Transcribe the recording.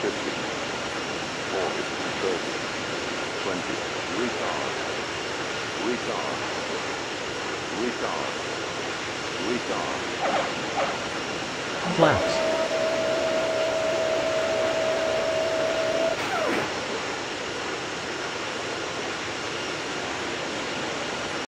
50, 40, 30, 20, retard, retard, retard, retard. Flaps.